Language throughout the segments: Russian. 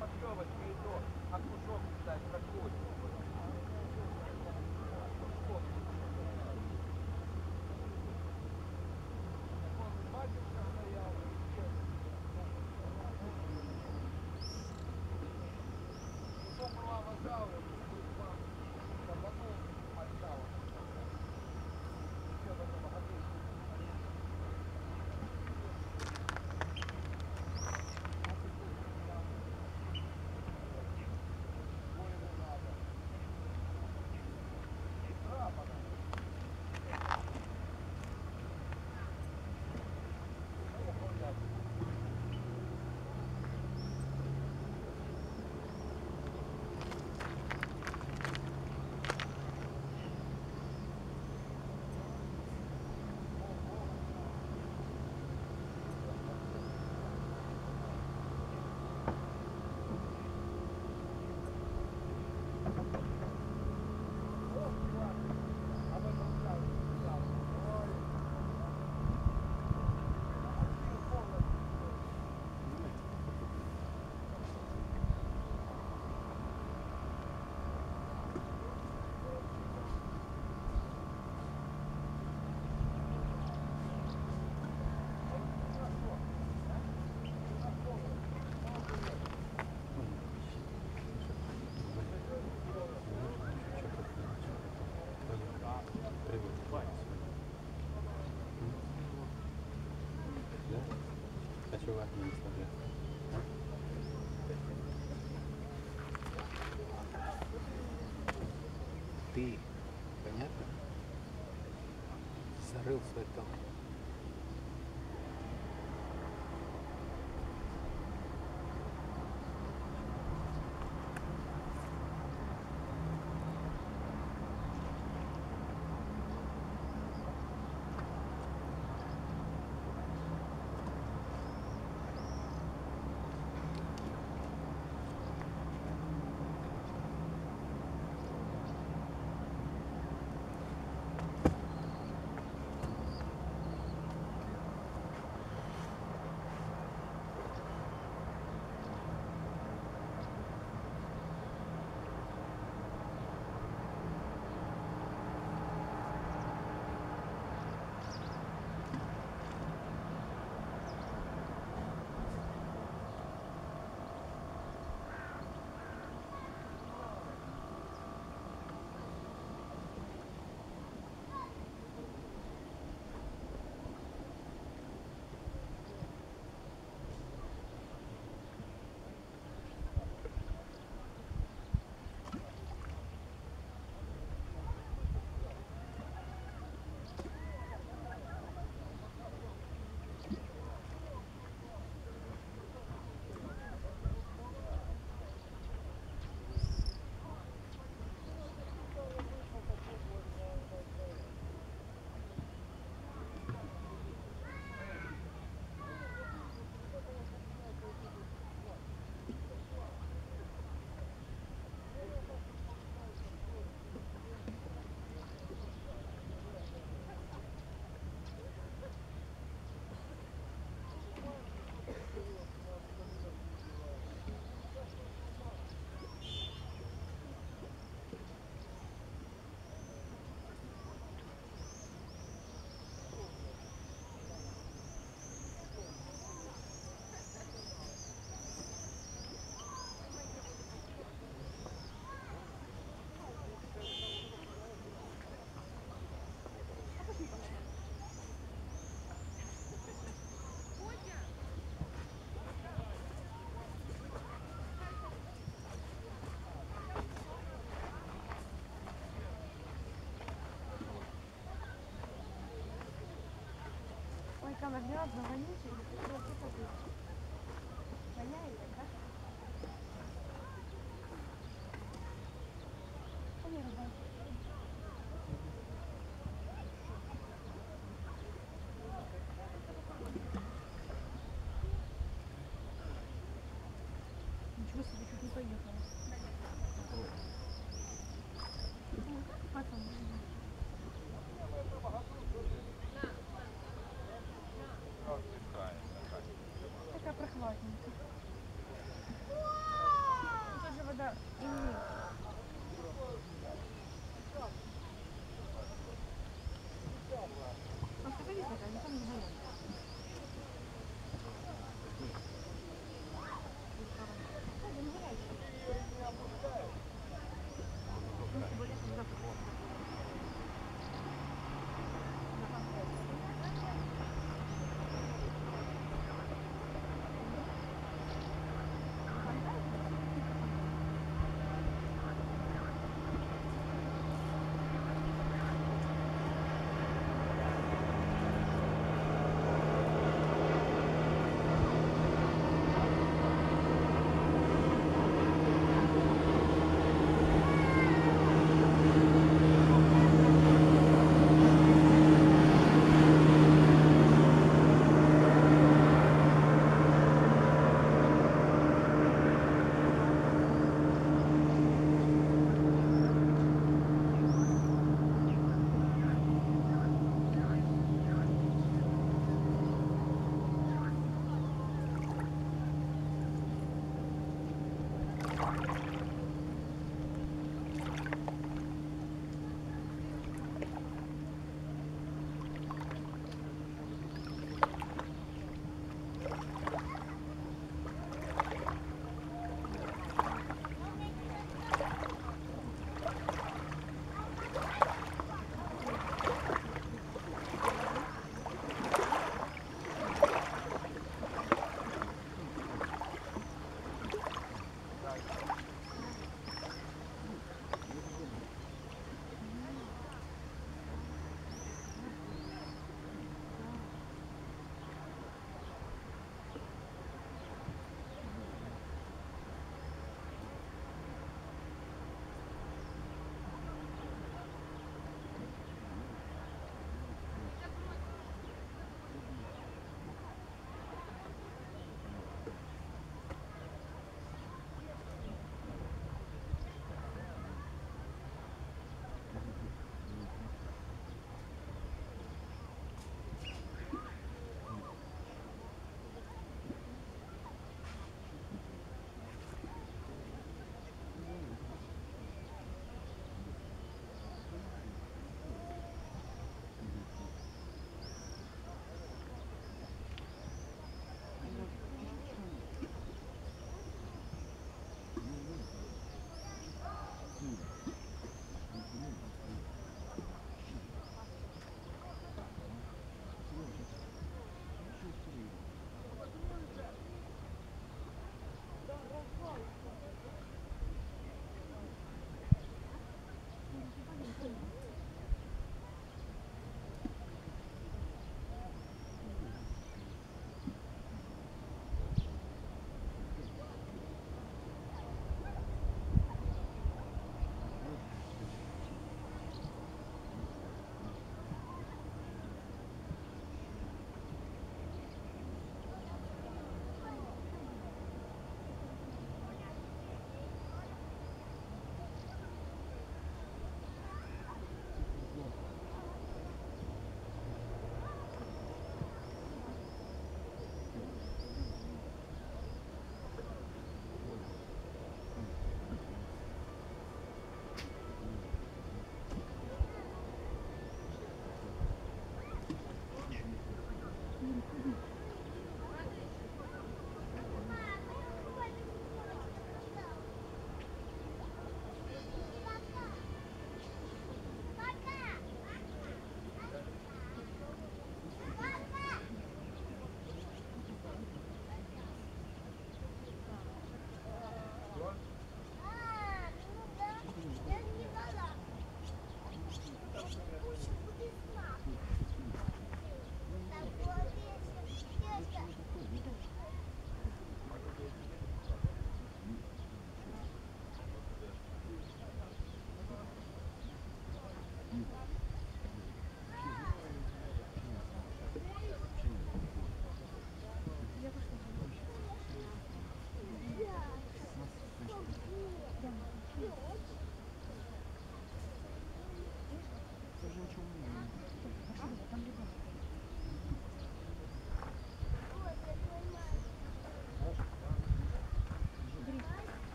подъемочка и то, а кусок кстати, какой. 在动。дом. Ой, камер, не одно вонюче, і трохи побити. Воняє, так? Поміряй. Ничего себе, чуть не поехала. Ну, Потом. like me.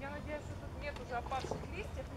Я надеюсь, что тут нет уже опавших листьев.